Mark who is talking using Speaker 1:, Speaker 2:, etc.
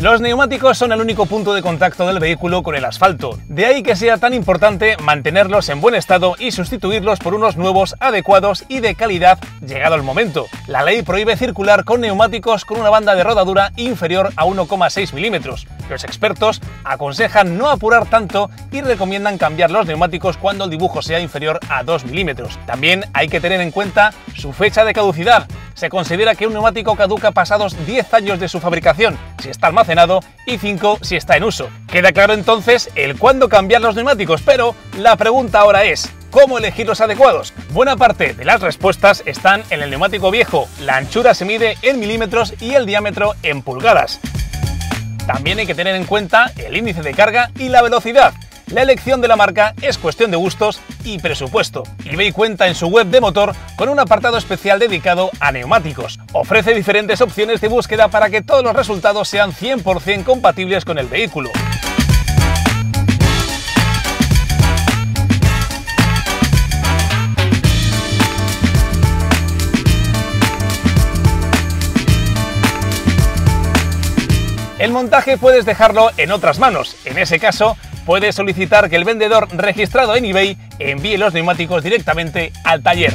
Speaker 1: Los neumáticos son el único punto de contacto del vehículo con el asfalto, de ahí que sea tan importante mantenerlos en buen estado y sustituirlos por unos nuevos adecuados y de calidad llegado el momento. La ley prohíbe circular con neumáticos con una banda de rodadura inferior a 1,6 milímetros. Los expertos aconsejan no apurar tanto y recomiendan cambiar los neumáticos cuando el dibujo sea inferior a 2 milímetros. También hay que tener en cuenta su fecha de caducidad. Se considera que un neumático caduca pasados 10 años de su fabricación, si está y 5 si está en uso. Queda claro entonces el cuándo cambiar los neumáticos, pero la pregunta ahora es, ¿Cómo elegir los adecuados? Buena parte de las respuestas están en el neumático viejo. La anchura se mide en milímetros y el diámetro en pulgadas. También hay que tener en cuenta el índice de carga y la velocidad. La elección de la marca es cuestión de gustos y presupuesto. eBay cuenta en su web de motor con un apartado especial dedicado a neumáticos. Ofrece diferentes opciones de búsqueda para que todos los resultados sean 100% compatibles con el vehículo. El montaje puedes dejarlo en otras manos. En ese caso, puedes solicitar que el vendedor registrado en eBay envíe los neumáticos directamente al taller.